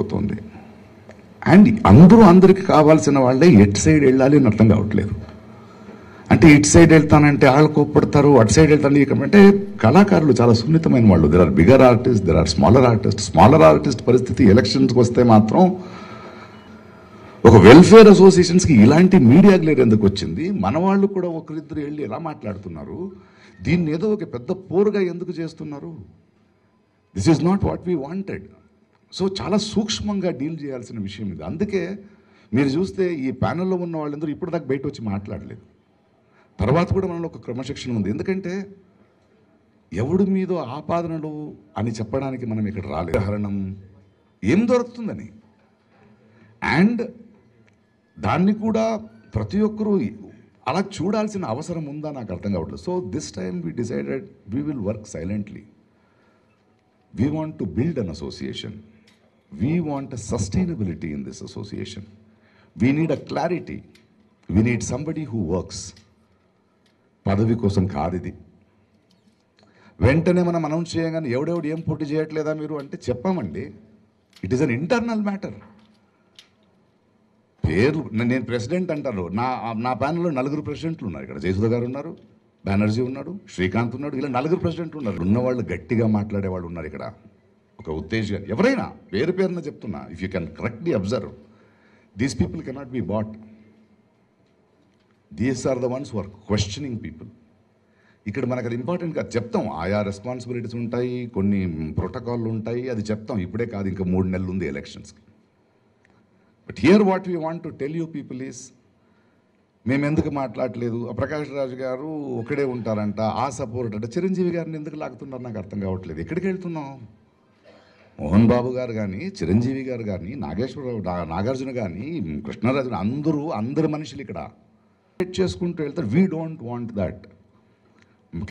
అయిపోతుంది. అండ్ అందరూ అందరికి కావాల్సిన వాళ్ళే ఎటు సైడ్ వెళ్ళాలి అని అర్థం కావట్లేదు. అంటే ఇటు సైడ్ వెళ్తానంటే వాళ్ళు కోప్పడతారు అటు సైడ్ వెళ్తాను ఇక్కడ అంటే కళాకారులు చాలా సున్నితమైన వాళ్ళు. There are bigger artist there are smaller artist smaller artist పరిస్థితి ఎలక్షన్స్కి వస్తే మాత్రం ఒక వెల్ఫేర్ అసోసియేషన్స్కి ఇలాంటి మీడియా గ్లేర్ ఎందుకు వచ్చింది? మన వాళ్ళు కూడా ఒకరిద్దరు వెళ్ళి ఎలా మాట్లాడుతున్నారు? దీన్ని ఏదో ఒక పెద్ద పోరుగా ఎందుకు చేస్తున్నారు? This is not what we wanted so చాలా సూక్ష్మంగా డీల్ చేయాల్సిన విషయం ఇది. అందుకే మీరు చూస్తే ఈ ప్యానెల్లో ఉన్న వాళ్ళందరూ ఇప్పటిదాకా బయట వచ్చి మాట్లాడలేదు. తర్వాత కూడా మనలో ఒక క్రమశిక్షణ ఉంది. ఎందుకంటే ఎవడు మీద ఆపాదనలు అని చెప్పడానికి మనం ఇక్కడ రాలేదు. ఉదాహరణం ఏం దొరుకుతుందని. అండ్ దాన్ని కూడా ప్రతి ఒక్కరూ అలా చూడాల్సిన అవసరం ఉందా నాకు అర్థం కావట్లేదు. So this time we decided we will work silently we want to build an association we want a sustainability in this association we need a clarity we need somebody who works పదవి కోసం కాదు ఇది. వెంటనే మనం announce చేయగానే ఎవడెవడు ఏం పోటీ చేయట్లేదా మీరు అంటే చెప్పామండి. It is an internal matter పేరు నేను ప్రెసిడెంట్ అంటారు నా నా ప్యానల్లో నలుగురు ప్రెసిడెంట్లు ఉన్నారు. ఇక్కడ జయసుధ గారు ఉన్నారు బెనర్జీ ఉన్నాడు శ్రీకాంత్ ఉన్నాడు ఇలా నలుగురు ప్రెసిడెంట్లు ఉన్నారు. ఉన్నవాళ్ళు గట్టిగా మాట్లాడే వాళ్ళు ఉన్నారు ఇక్కడ. ఒక ఉత్తేజ్ గారు ఎవరైనా పేరు పేరున చెప్తున్నా if you can correctly observe these people cannot be bought these are the ones were questioning people ఇక్కడ మనకు అది ఇంపార్టెంట్గా చెప్తాం. ఆయా రెస్పాన్సిబిలిటీస్ ఉంటాయి కొన్ని ప్రోటోకాల్లు ఉంటాయి అది చెప్తాం. ఇప్పుడే కాదు ఇంకా మూడు నెలలు ఉంది ఎలక్షన్స్కి but here what we want to tell you people is మేము ఎందుకు మాట్లాడలేదు? ఆ ప్రకాష్ రాజు గారు ఒకడే ఉంటారంట ఆ సపోర్ట్ అంటే. చిరంజీవి గారిని ఎందుకు లాగుతున్నారు? నాకు అర్థం కావట్లేదు. ఎక్కడికి వెళ్తున్నాం? మోహన్ బాబు గారు కానీ చిరంజీవి గారు కానీ నాగేశ్వరరావు నా- నాగార్జున కానీ కృష్ణరాజు అందరూ అందరు మనుషులు ఇక్కడ. చేసుకుంటూ వెళ్తారు. We don't want that